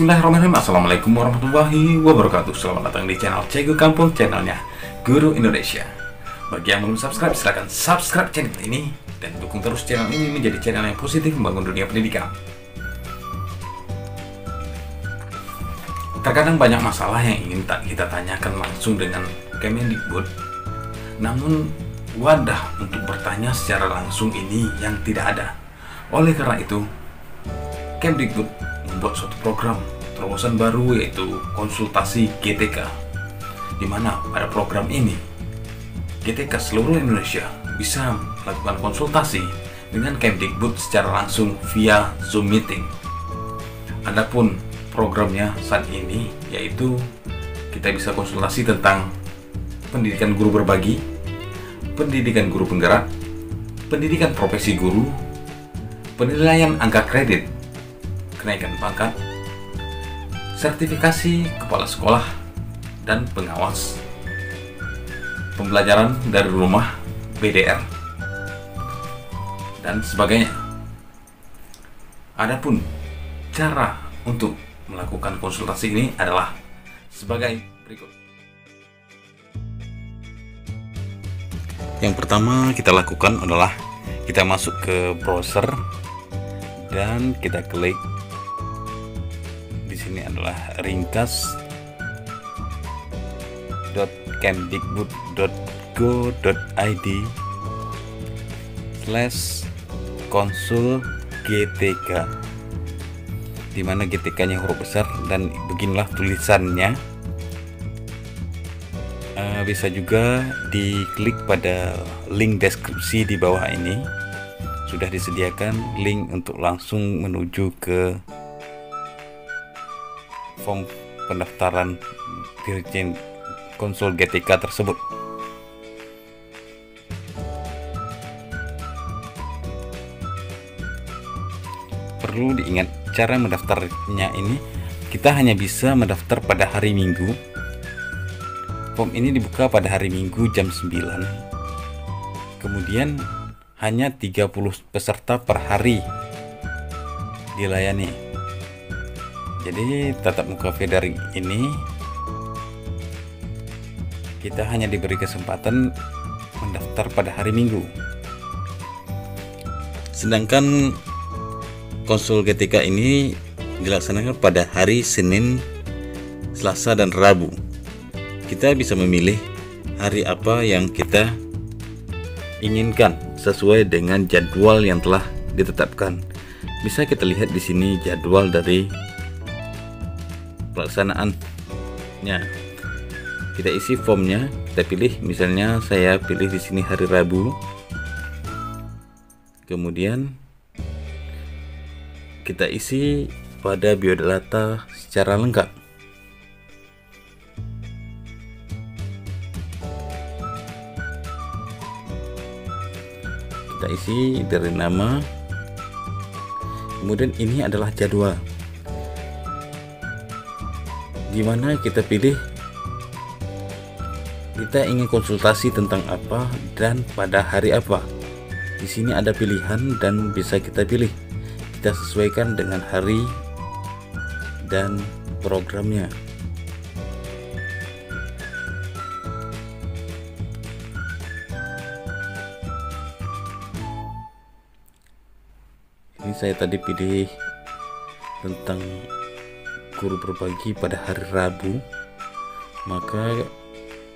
Bismillahirrahmanirrahim. Assalamualaikum warahmatullahi wabarakatuh. Selamat datang di channel Cegu Kampung Channelnya Guru Indonesia. Bagi yang belum subscribe silahkan subscribe channel ini Dan dukung terus channel ini menjadi channel yang positif membangun dunia pendidikan. Terkadang banyak masalah yang ingin kita tanyakan langsung dengan Kemendikbud. Namun wadah untuk bertanya secara langsung ini yang tidak ada. Oleh karena itu Kemdikbud membuat suatu program terobosan baru yaitu konsultasi GTK di mana pada program ini GTK seluruh Indonesia bisa melakukan konsultasi dengan Kemdikbud secara langsung via Zoom meeting. Adapun programnya saat ini yaitu kita bisa konsultasi tentang pendidikan guru berbagi, pendidikan guru penggerak, pendidikan profesi guru, penilaian angka kredit, kenaikan pangkat, sertifikasi kepala sekolah, dan pengawas, pembelajaran dari rumah BDR, dan sebagainya. Adapun cara untuk melakukan konsultasi ini adalah sebagai berikut. Yang pertama kita lakukan adalah kita masuk ke browser dan kita klik adalah ringkas .kemdikbud.go.id slash konsul GTK di mana GTK nya huruf besar dan beginilah tulisannya. Uh, bisa juga diklik pada link deskripsi di bawah ini. Sudah disediakan link untuk langsung menuju ke form pendaftaran Virgin konsul GTK tersebut. Perlu diingat cara mendaftarnya ini kita hanya bisa mendaftar pada hari Minggu. Form ini dibuka pada hari Minggu jam 9. Kemudian hanya 30 peserta per hari dilayani jadi tatap muka federik ini kita hanya diberi kesempatan mendaftar pada hari Minggu. Sedangkan konsul GTK ini dilaksanakan pada hari Senin Selasa dan Rabu. Kita bisa memilih hari apa yang kita inginkan sesuai dengan jadwal yang telah ditetapkan. Bisa kita lihat di sini jadwal dari pelaksanaannya. Kita isi formnya kita pilih. Misalnya saya pilih di sini hari Rabu. Kemudian kita isi pada biodata secara lengkap. Kita isi dari nama. Kemudian ini adalah jadwal gimana kita pilih? Kita ingin konsultasi tentang apa dan pada hari apa. Di sini ada pilihan dan bisa kita pilih. Kita sesuaikan dengan hari dan programnya. Ini saya tadi pilih tentang guru berbagi pada hari Rabu. Maka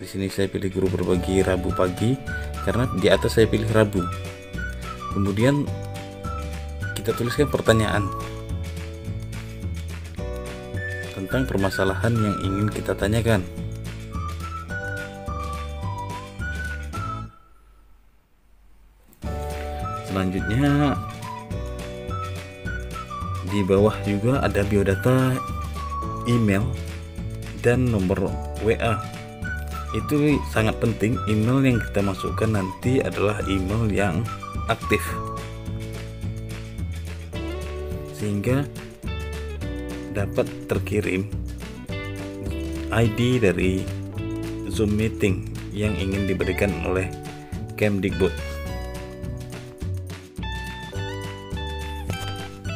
di sini saya pilih guru berbagi Rabu pagi karena di atas saya pilih Rabu. Kemudian kita tuliskan pertanyaan tentang permasalahan yang ingin kita tanyakan. Selanjutnya di bawah juga ada biodata email dan nomor WA itu sangat penting. Email yang kita masukkan nanti adalah email yang aktif. Sehingga dapat terkirim ID dari Zoom meeting yang ingin diberikan oleh Kemdikbud.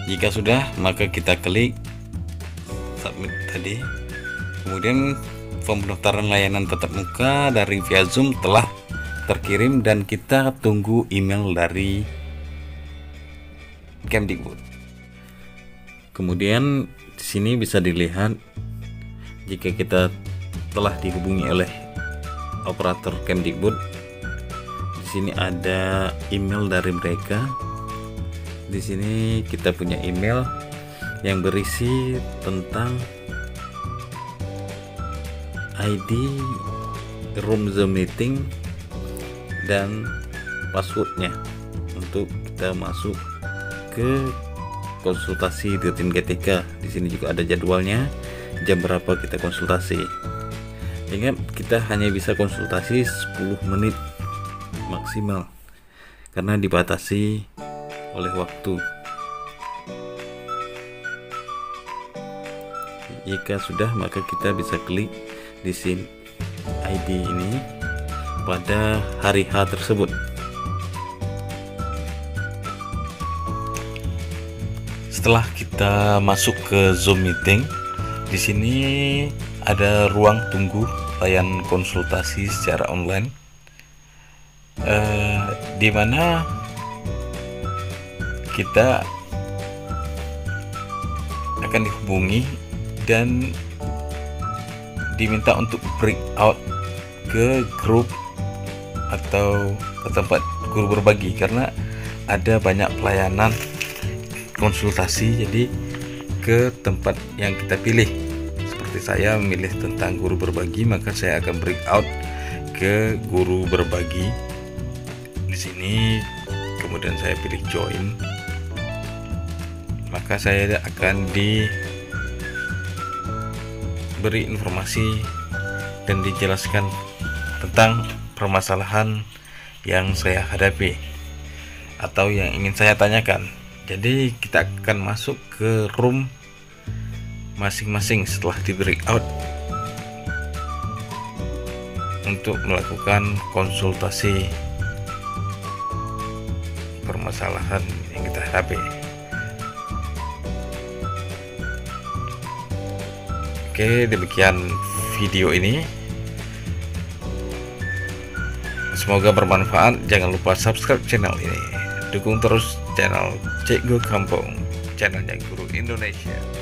Jika sudah, maka kita klik tadi. Kemudian pendaftaran layanan tatap muka dari via Zoom telah terkirim dan kita tunggu email dari Kemdikbud. Kemudian di sini bisa dilihat jika kita telah dihubungi oleh operator Kemdikbud di sini ada email dari mereka. Di sini kita punya email yang berisi tentang ID room Zoom meeting dan passwordnya untuk kita masuk ke konsultasi di tim GTK. Di sini juga ada jadwalnya, jam berapa kita konsultasi. Ingat kita hanya bisa konsultasi 10 menit maksimal karena dibatasi oleh waktu. Jika sudah, maka kita bisa klik di SIM ID ini pada hari H tersebut. Setelah kita masuk ke Zoom meeting, di sini ada ruang tunggu layan konsultasi secara online, eh, di mana kita akan dihubungi dan diminta untuk breakout ke grup atau ke tempat guru berbagi karena ada banyak pelayanan konsultasi jadi ke tempat yang kita pilih. Seperti saya memilih tentang guru berbagi maka saya akan breakout ke guru berbagi di sini. Kemudian saya pilih join maka saya akan diberi informasi dan dijelaskan tentang permasalahan yang saya hadapi atau yang ingin saya tanyakan. Jadi kita akan masuk ke room masing-masing setelah di breakout untuk melakukan konsultasi permasalahan yang kita hadapi. Oke, demikian video ini. Semoga bermanfaat. Jangan lupa subscribe channel ini. Dukung terus channel Cik Kampung, channelnya Guru Indonesia.